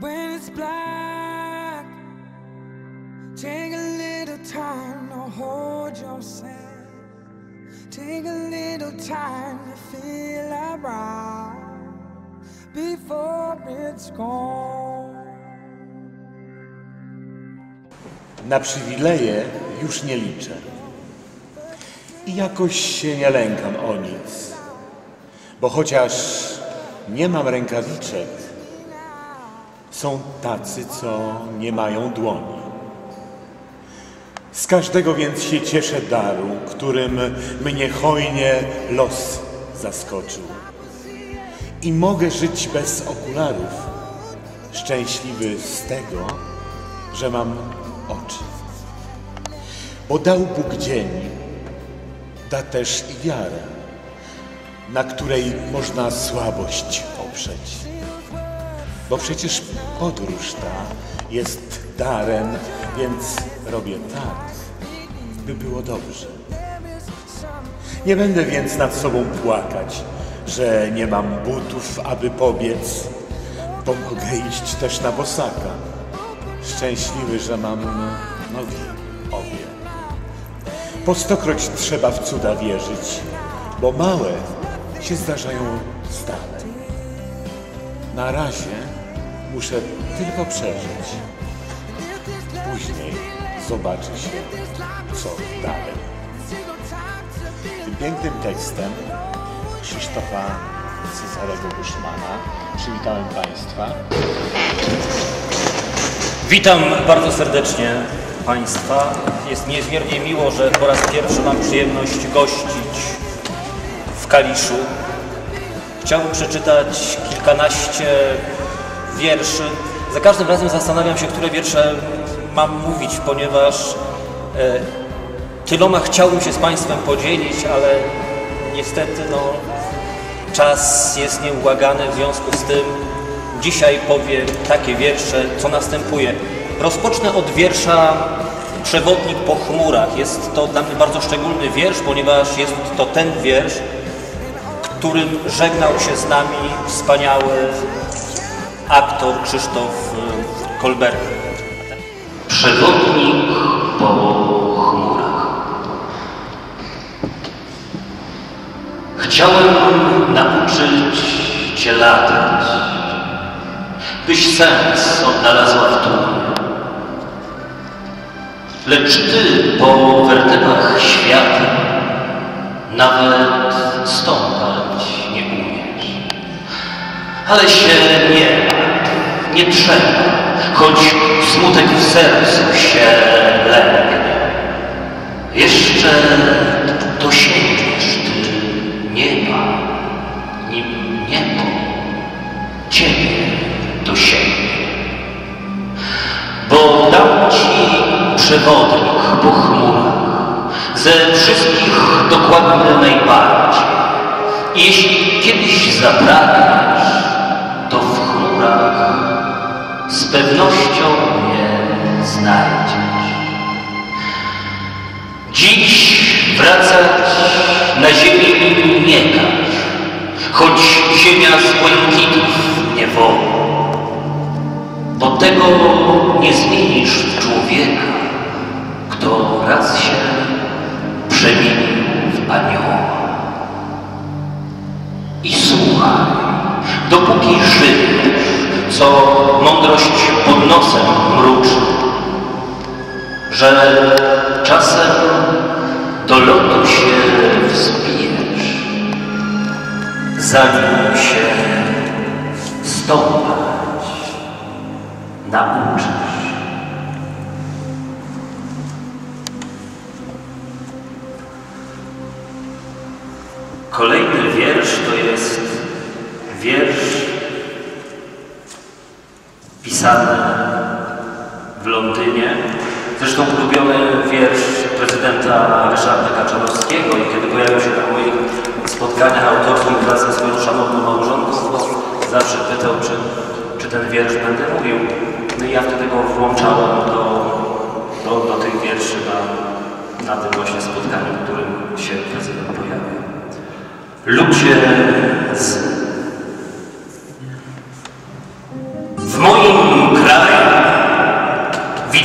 When it's black, take a little time to hold yourself. Take a little time to feel before it's gone. Na przywileje już nie liczę. I jakoś się nie lękam o nic. Bo chociaż nie mam rękawiczek, są tacy, co nie mają dłoni. Z każdego więc się cieszę daru, którym mnie hojnie los zaskoczył. I mogę żyć bez okularów, szczęśliwy z tego, że mam oczy. Bo dał Bóg dzień, da też i wiarę, na której można słabość oprzeć. Bo przecież podróż ta jest darem, więc robię tak, by było dobrze. Nie będę więc nad sobą płakać, że nie mam butów, aby pobiec, bo mogę iść też na bosaka. Szczęśliwy, że mam nogi obie. Po stokroć trzeba w cuda wierzyć, bo małe się zdarzają stale. Na razie muszę tylko przeżyć. Później zobaczy się, co dalej. Tym pięknym tekstem Krzysztofa Cezarego Buszmana przywitałem Państwa. Witam bardzo serdecznie Państwa. Jest niezmiernie miło, że po raz pierwszy mam przyjemność gościć w Kaliszu. Chciałbym przeczytać kilkanaście wierszy. Za każdym razem zastanawiam się, które wiersze mam mówić, ponieważ e, tyloma chciałbym się z Państwem podzielić, ale niestety no, czas jest nieubłagany, w związku z tym dzisiaj powiem takie wiersze, co następuje. Rozpocznę od wiersza Przewodnik po chmurach. Jest to dla mnie bardzo szczególny wiersz, ponieważ jest to ten wiersz, którym żegnał się z nami wspaniały aktor Krzysztof y, Kolberg. Przewodnik po chmurach. Chciałem nauczyć Cię latać, byś sens odnalazła w tłumie. Lecz Ty po wertepach świata nawet stąpać nie umiesz. Ale się nie nie trzeba, choć smutek w sercu się lęknie. Jeszcze dosięgniesz Ty nieba, nim niebo Ciebie dosięgnie. Bo dam Ci przewodnik po chmurach, ze wszystkich dokładny najbardziej. I jeśli kiedyś zapragniesz, pewnością mnie znajdziesz. Dziś wracać na ziemię nie każ, choć ziemia z błękitów nie woła. Bo tego nie zmienisz w człowieka, kto raz się przemienił w anioła. I słuchaj, dopóki żyjesz, co mądrość pod nosem mruczy, że czasem do lotu się wzbijesz, zanim się stąpać nauczysz. Kolejny wiersz to jest wiersz pisany w Londynie. Zresztą ulubiony wiersz prezydenta Ryszarda Kaczorowskiego i kiedy pojawiał się na moich spotkaniach autorskich wraz ze swoją szanowną małżonką, zawsze pytał, czy, czy ten wiersz będę mówił. No i ja wtedy go włączałem do, do, do tych wierszy na, na tym właśnie spotkaniu, w którym się prezydent pojawił. Ludzie z...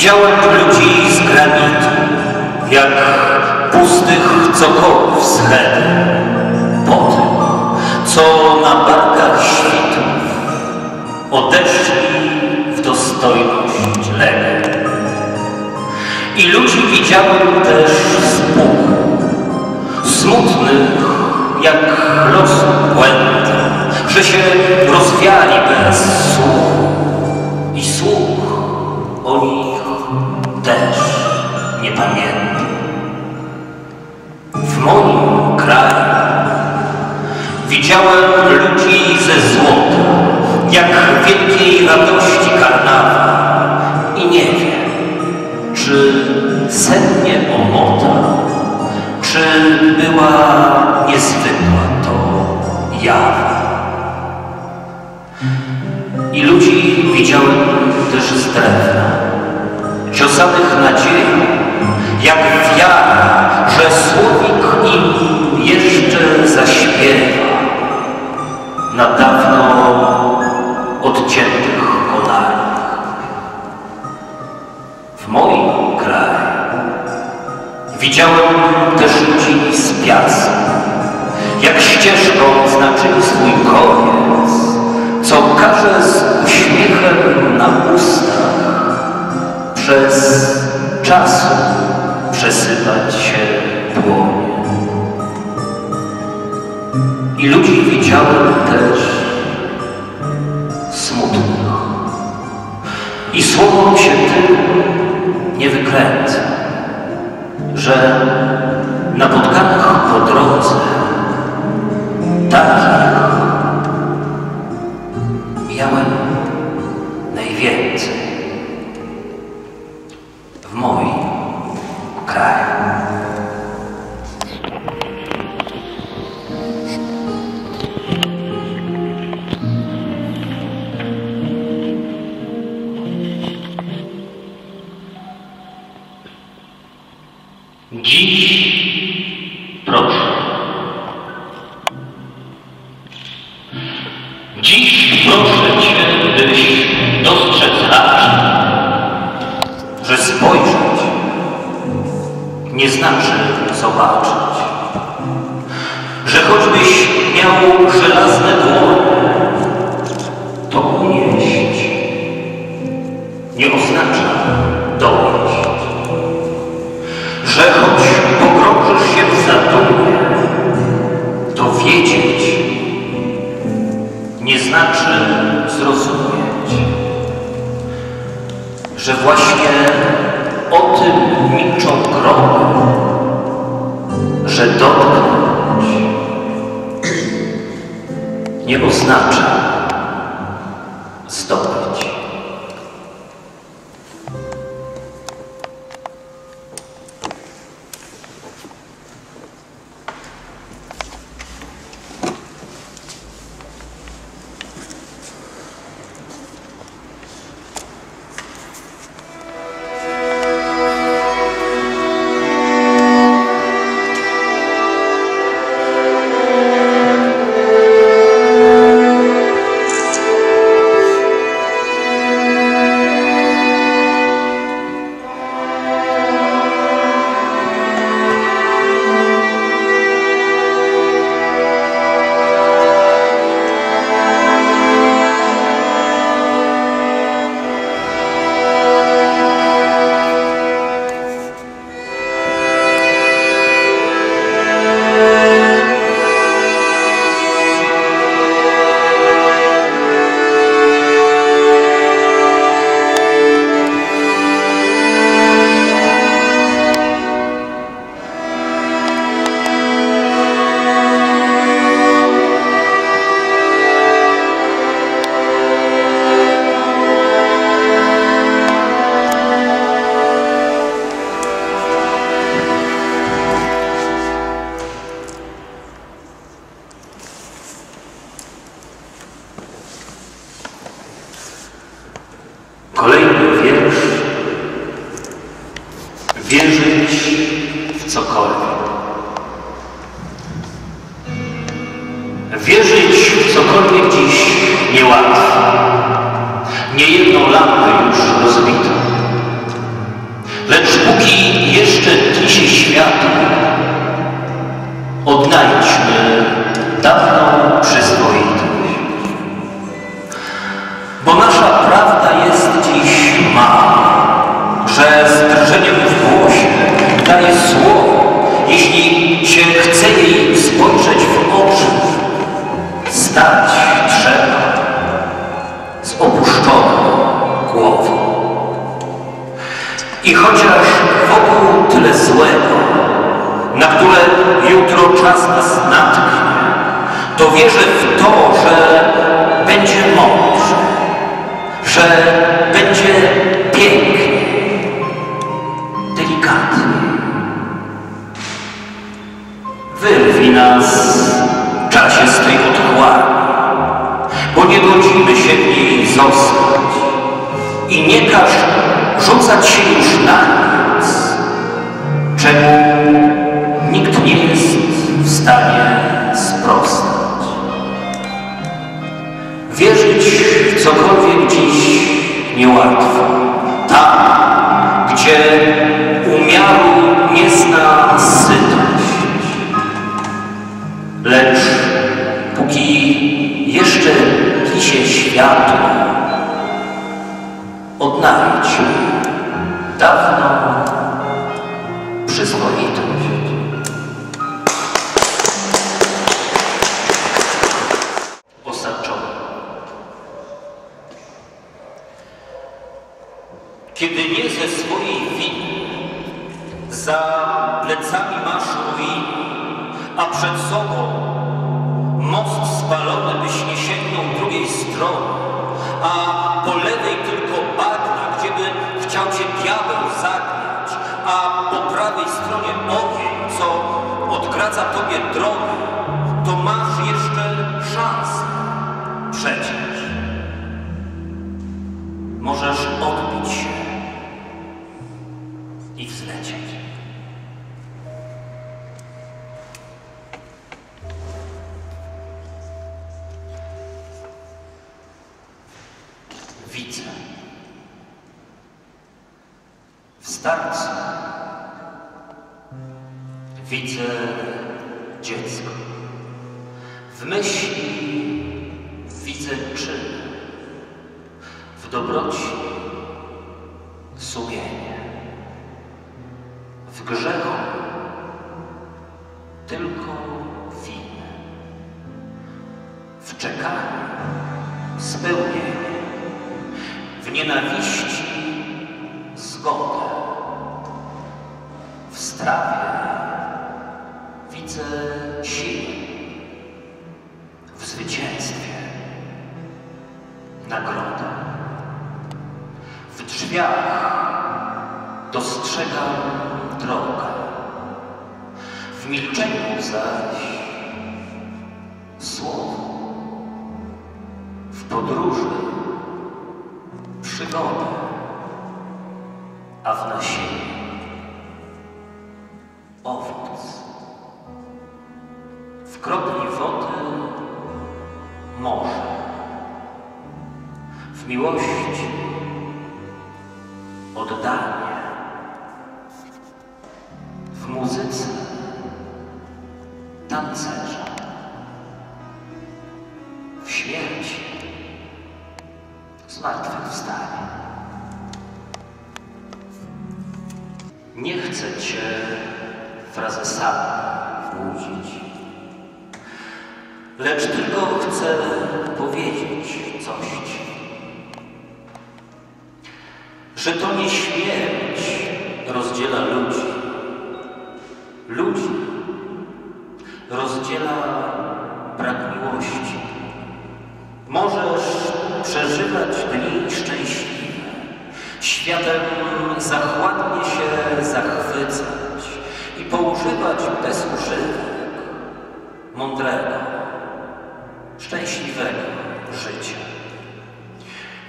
Widziałem ludzi z granitu, jak pustych cokolów z hed. Po tym, co na barkach świtów odeszli w dostojność legend. I ludzi widziałem też spół, smutnych jak los błędy, że się rozwiali bez słuchu i słuch o nich też nie pamiętam. W moim kraju widziałem ludzi ze złota, jak wielkiej radości karnawa i nie wiem, czy sennie omota, czy była niezwykła to jawa. I ludzi widziałem też z drewna, ciosanych nadzieją, jak wiara, że słowik im jeszcze zaśpiewa na dawno odciętych konarach. W moim kraju widziałem też ludzi z piasku, jak ścieżką znaczyli swój koniec, co każe z uśmiechem na ustach przez czasu przesypać się dłonie. I ludzi widziałem też smutnych. I słowom się tym nie wykręcę, że napotkanych nie znaczy zobaczyć. Że choćbyś miał żelazne że dotknąć nie oznacza jeszcze kisie światło, odnajdź dawną przyzwoitość. Osaczony. Kiedy nie ze swojej winy za plecami masz ruiny, a przed sobą strony, a po lewej tylko bagna, gdzieby chciał cię diabeł zagnać, a po prawej stronie ogień, co odgradza tobie drogę, to masz jeszcze szansę. Przecież możesz odbić się i wzlecieć. W dobroci sumienie. W grzechu tylko winę. W czekaniu spełnienie. W nienawiści zgodę. Nie chcę Cię frazesami wbudzić, lecz tylko chcę powiedzieć coś Ci. Że to nie śmierć rozdziela ludzi. Ludzi rozdziela brak miłości. Możesz przeżywać dni szczęśliwe, światem zachładnie się zachwycać i poużywać bez używek mądrego, szczęśliwego życia.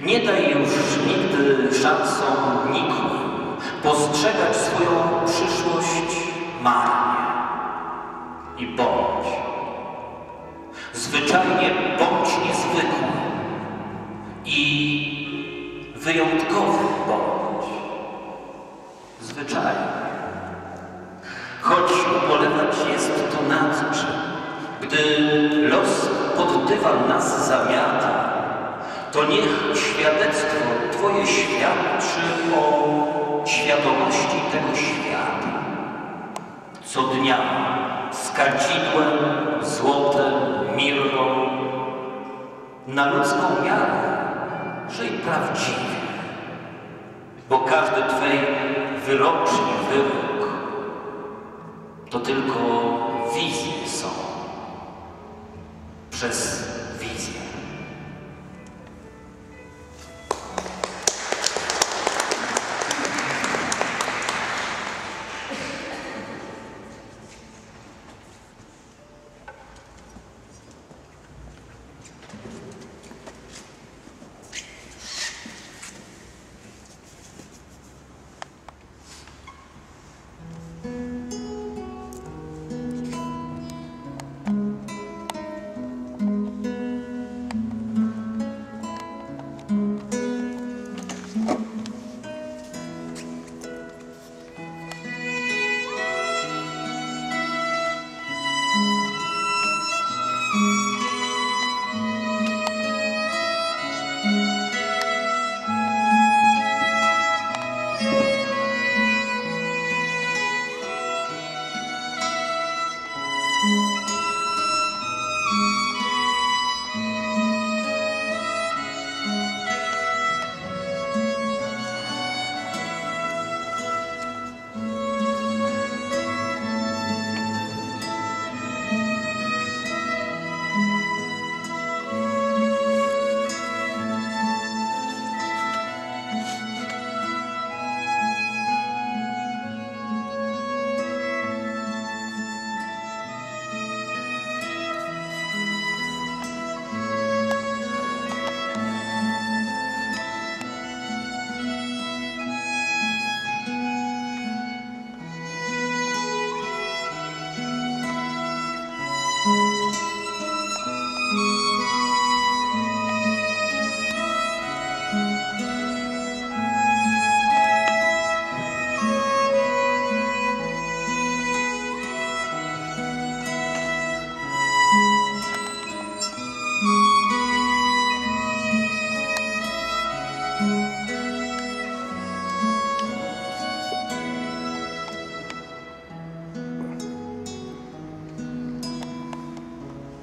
Nie daj już nigdy szansom nikłym postrzegać swoją przyszłość marnie i bądź. Zwyczajnie bądź niezwykły i wyjątkowy bądź. Zwyczajnie. Choć ubolewa ci jest to nad czym. Gdy los pod dywan nas zamiata, to niech świadectwo Twoje świadczy o świadomości tego świata. Co dnia z złotem, mirrą, na ludzką miarę, i prawdziwie. Bo każdy Twej wyroczny wyrok to tylko wizje są. Przez wizję.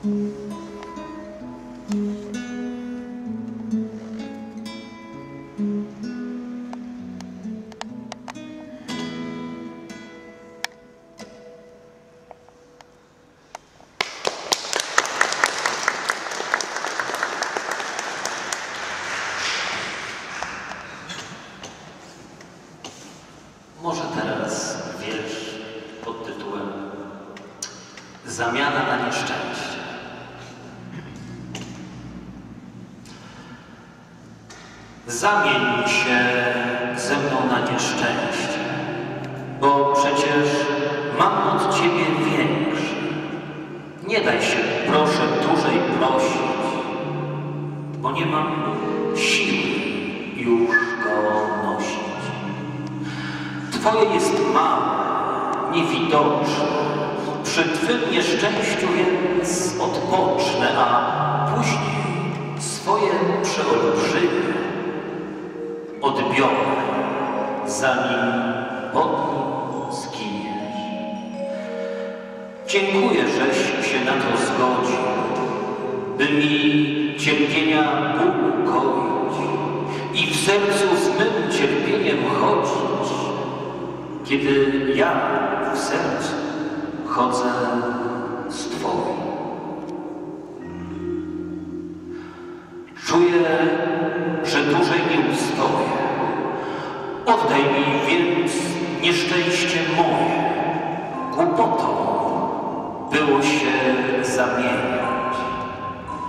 Może Zamień się ze mną na nieszczęście, bo przecież mam od ciebie większy. Nie daj się, proszę, dłużej prosić, bo nie mam siły już go nosić. Twoje jest małe, niewidoczne. Przy Twym nieszczęściu więc odpocznę, a później swoje przeolbrzymie odbiorę, zanim pod zginiesz. Dziękuję, żeś się na to zgodził, by mi cierpienia ból koić i w sercu z mym cierpieniem chodzić, kiedy ja w sercu chodzę z Twoim.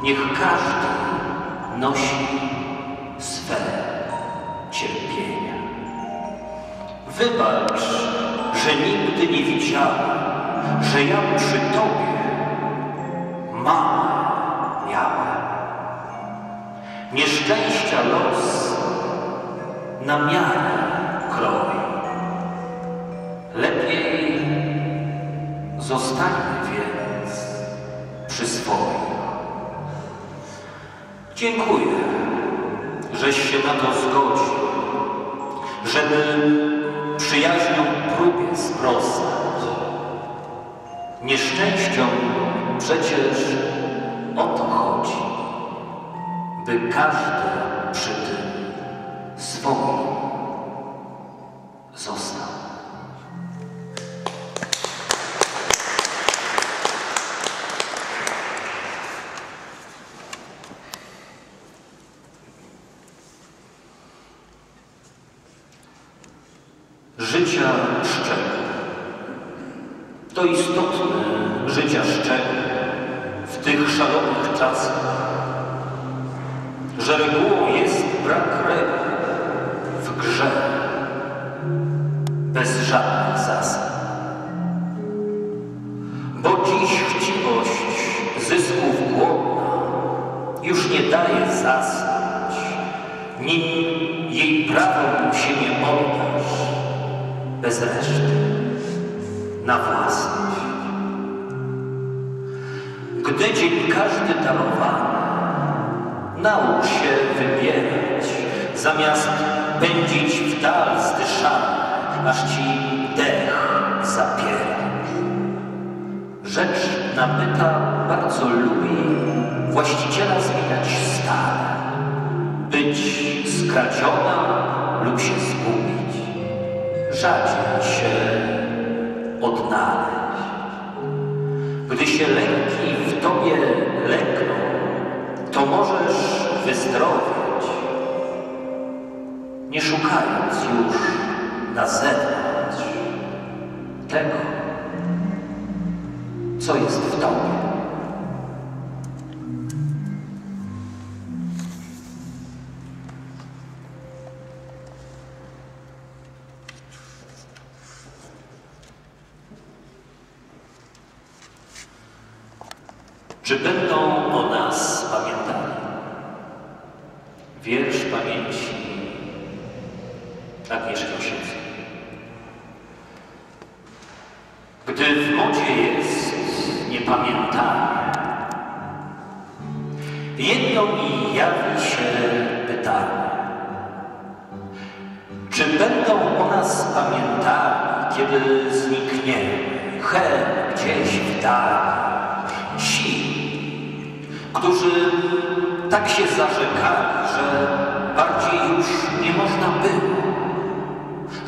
Niech każdy nosi swe cierpienia. Wybacz, że nigdy nie widziałem, że ja przy Tobie małe miałem. Nieszczęścia los na miarę kroi. Lepiej Zostańmy Dziękuję, żeś się na to zgodził, żeby przyjaźnią próbie sprostać. Nieszczęściom przecież o to chodzi, by każdy przy tym swoim został. Lub się zgubić, rzadziej się odnaleźć. Gdy się lęki w tobie lękną, to możesz wyzdrowieć, nie szukając już na zewnątrz tego, co jest w tobie.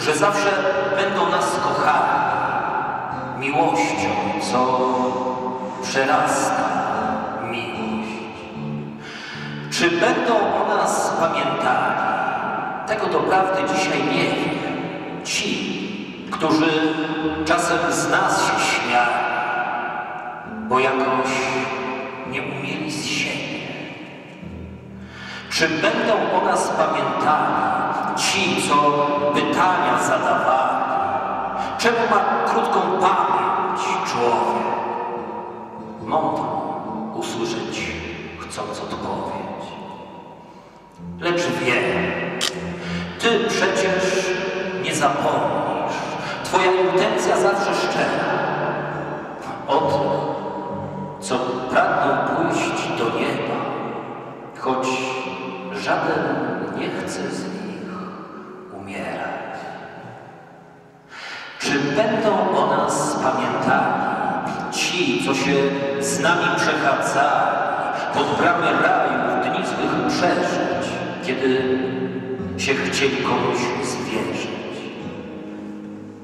Że zawsze będą nas kochali miłością, co przerasta miłość. Czy będą o nas pamiętali? Tego doprawdy dzisiaj nie wiem. Ci, którzy czasem z nas się śmiali, bo jakoś nie umieli z siebie. Czy będą o nas pamiętali ci, co pytania zadawali? Czemu ma krótką pamięć człowiek? Mądrą usłyszeć chcąc odpowiedź. Lecz wiem, ty przecież nie zapomnisz. Twoja intencja zawsze szczera. O tych, co pragną pójść do nieba, choć żaden nie chce z nich umierać. Czy będą o nas pamiętali ci, co się z nami przechadzali pod bramy raju dni złych przeżyć, kiedy się chcieli komuś zwierzyć?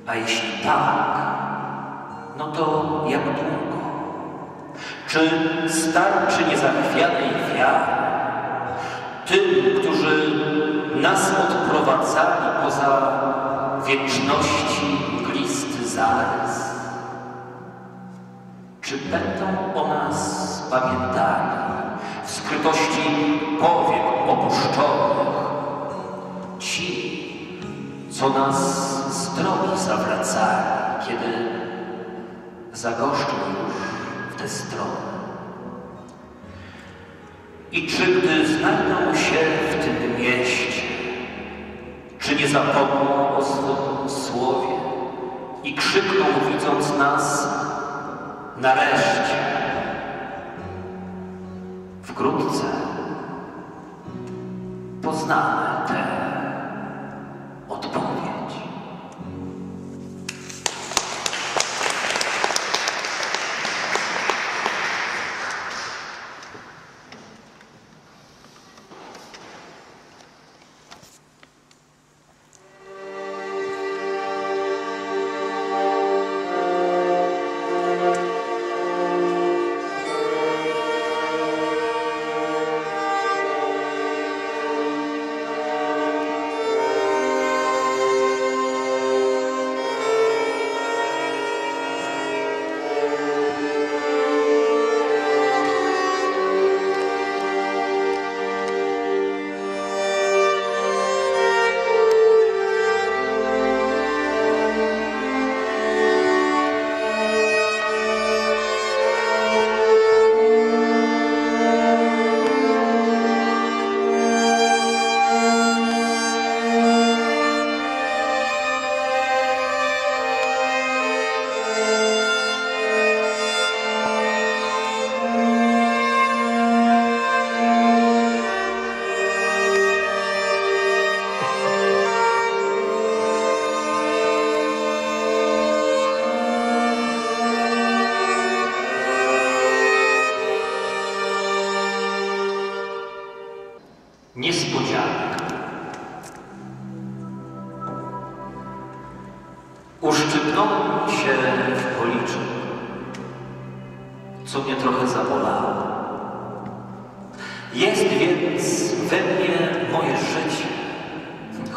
A jeśli tak, no to jak długo? Czy starczy niezachwianej wiary tym, którzy nas odprowadzali poza wieczności mglisty zarys? Czy będą o nas pamiętali w skrytości powiek opuszczonych ci, co nas z drogi zawracali, kiedy zagoszczą już w tę stronę? I czy gdy znajdą się w tym mieście, czy nie zapomną o swym słowie i krzykną widząc nas Nareszcie, wkrótce poznamy tę odpowiedź.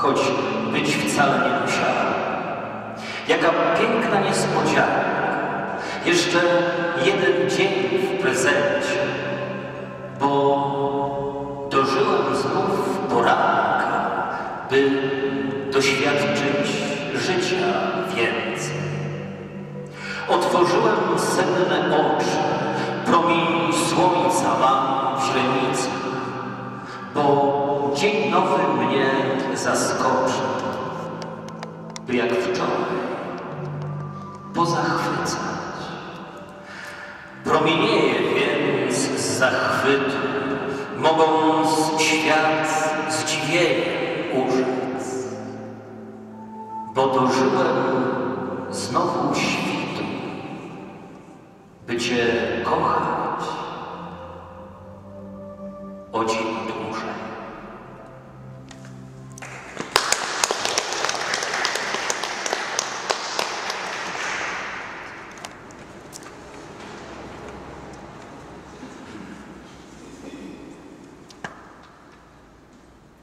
Choć być wcale nie musiało. Jaka piękna niespodzianka. Jeszcze jeden dzień w prezencie, bo dożyłem znów poranka, by doświadczyć życia więcej. Otworzyłem senne oczy, promień słońca mam w źrenicach, bo dzień nowy mnie zaskoczy, by jak wczoraj pozachwycać. Promienieje więc z zachwytu, mogąc świat zdziwieniem użyć, bo dożyłem znowu świtu, by Cię kochać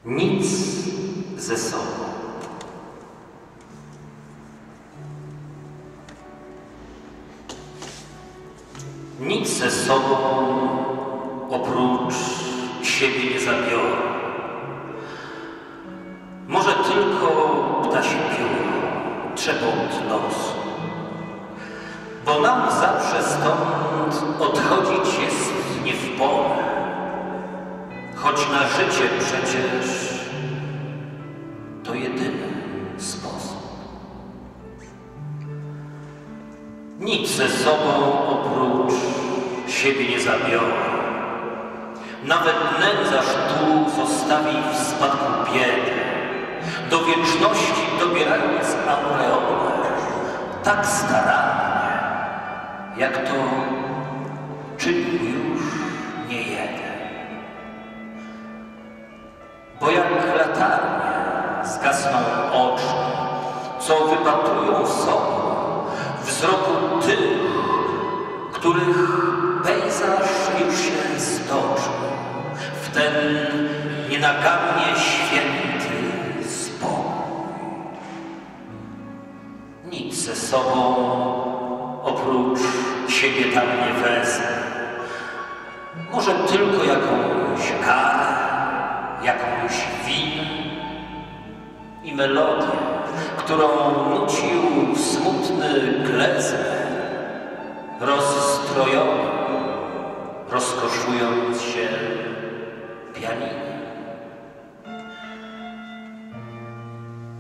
Nic ze sobą. Sobą oprócz siebie nie zabiorę. Nawet nędzarz tu zostawi w spadku biedę, do wieczności dobierając aureolę, tak starannie, jak to czynił już nie jeden. Bo jak latarnie zgasną oczy, co wypatrują sobą wzroku których pejzaż już się stoczył w ten nienagannie święty spokój. Nic ze sobą oprócz siebie tam nie wezmę. Może tylko jakąś karę, jakąś winę i melodię, którą nucił smutny klezmer, rozstrojony, rozkoszując się pianinem.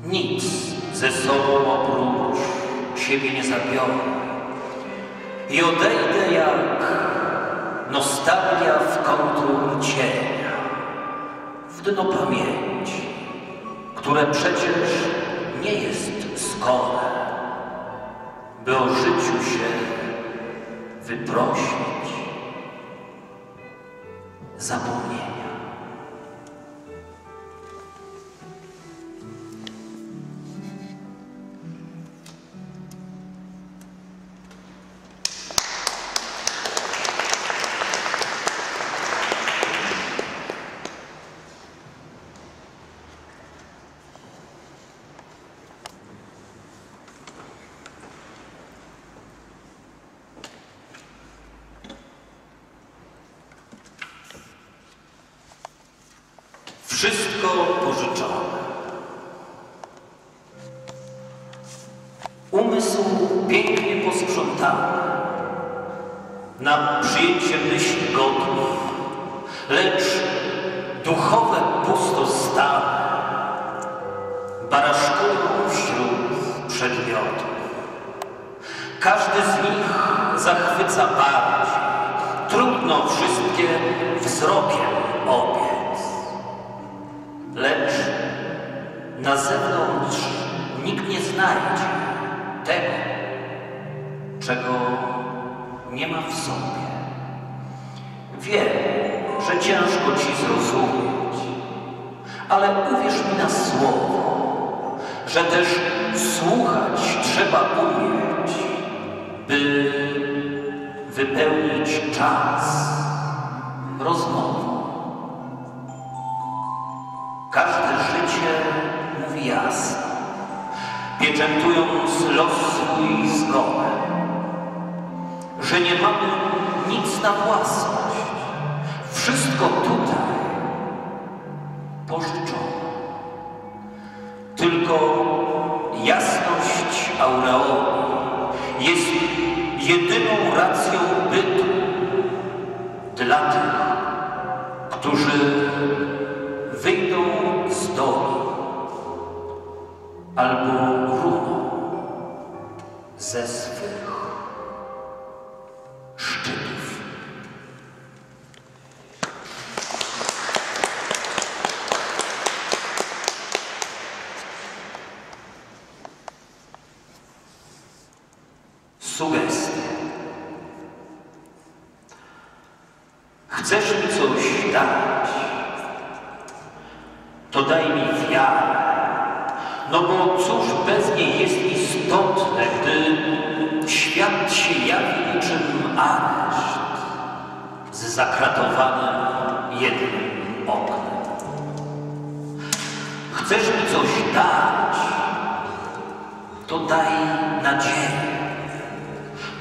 Nic ze sobą oprócz siebie nie zabiorę i odejdę jak nostalgia w kontur cienia, w dno pamięci, które przecież nie jest skore, by o życiu się wyprosić zapomnienia. Wszystko pożyczone. Umysł pięknie posprzątany. Na przyjęcie myśli gotów, lecz duchowe pustostany baraszkują wśród przedmiotów. Każdy z nich zachwyca bardziej. Trudno wszystkie wzrokiem obiec. Na zewnątrz nikt nie znajdzie tego, czego nie ma w sobie. Wiem, że ciężko ci zrozumieć, ale uwierz mi na słowo, że też słuchać trzeba umieć, by wypełnić czas pieczętując los swój zgodę, że nie mamy nic na własność, wszystko tutaj pożyczone. Tylko jasność aureoli jest jedyną racją bytu dla tych, którzy wyjdą z domu albo runą ze swych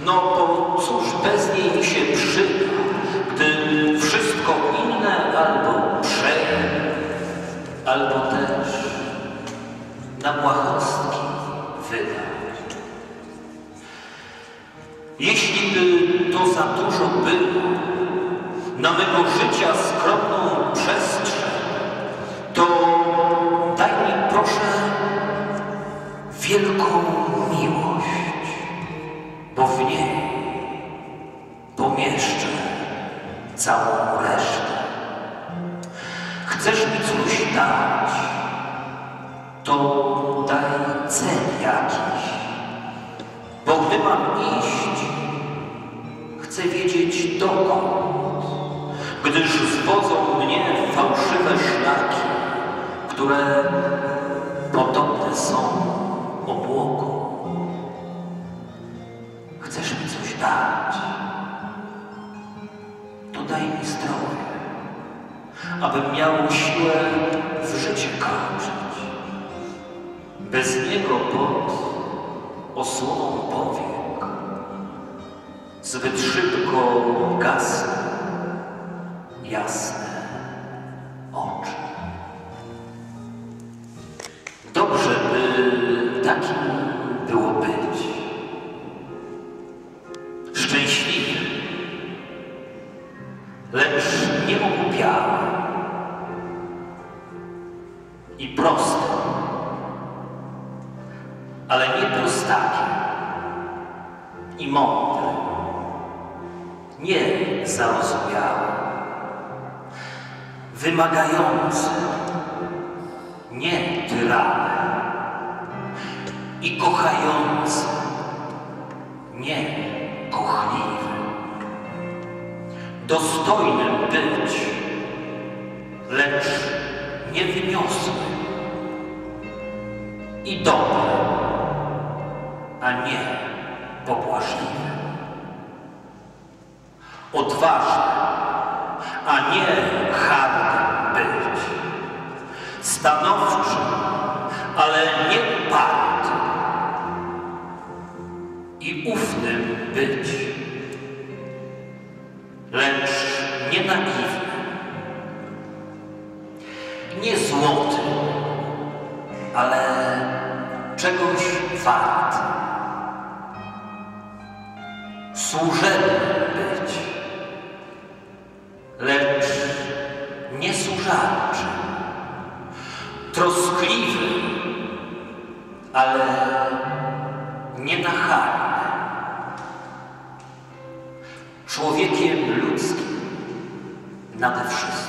No bo cóż bez niej się przyda, gdy wszystko inne albo przejmę, albo też na błahostki wydać. Jeśli by to za dużo było, na mego życia skromną przestrzeń, to daj mi proszę wielką całą resztę. Chcesz mi coś dać, to daj cel jakiś, bo gdy mam iść, chcę wiedzieć dokąd, gdyż zwodzą mnie fałszywe szlaki, które podobne są obłokom. Chcesz mi coś dać, abym miał siłę w życie kończyć. Bez niego pod osłoną powiek zbyt szybko gasną Magallanes. Nie złotym, ale czegoś wart. Służebnym być, lecz nie służalczym, troskliwym, ale nie nachalnym, człowiekiem ludzkim nade wszystko,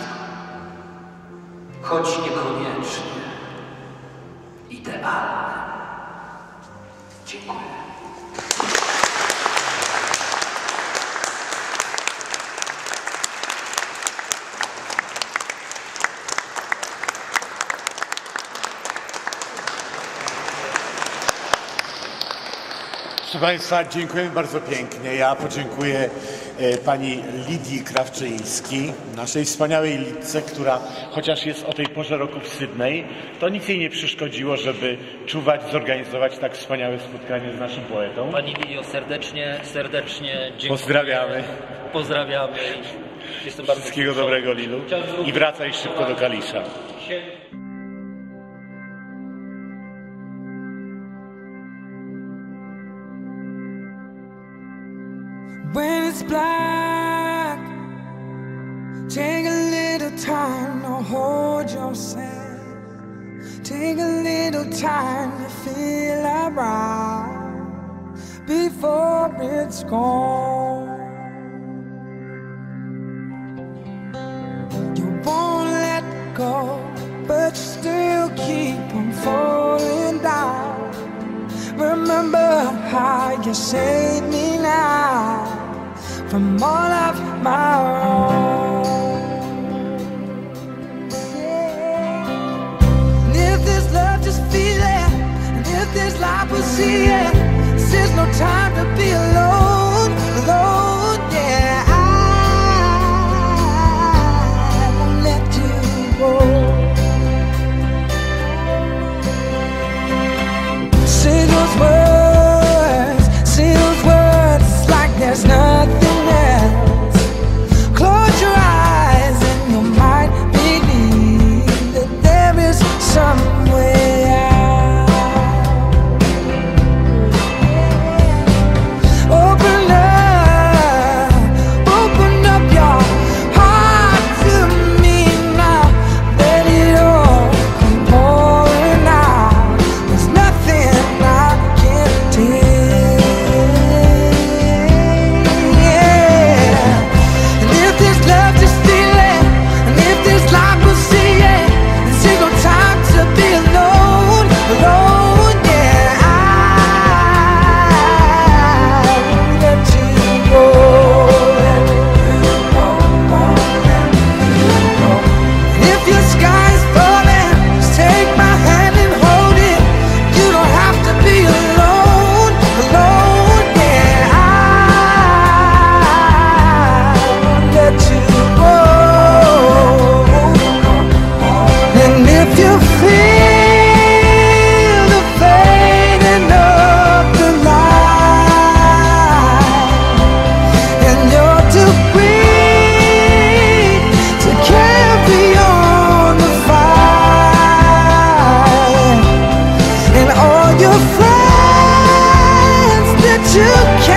choć niekoniecznie idealnym. Dziękuję. Proszę Państwa, dziękujemy bardzo pięknie. Ja podziękuję pani Lidii Krawczyński, naszej wspaniałej Lidce, która chociaż jest o tej porze roku w Sydney, to nic jej nie przeszkodziło, żeby czuwać, zorganizować tak wspaniałe spotkanie z naszym poetą. Pani Lidio, serdecznie, serdecznie dziękuję. Pozdrawiamy. Pozdrawiamy. Jestem bardzo Wszystkiego dobrego, Lilu. I wracaj szybko do Kalisza. It's black, take a little time to hold yourself. Take a little time to feel alright before it's gone. You won't let go, but you still keep on falling down. Remember how you saved me now from all of my wrongs. Yeah. And if this love just feel it, and if this life will see it, this is no time to be alone. friends that you can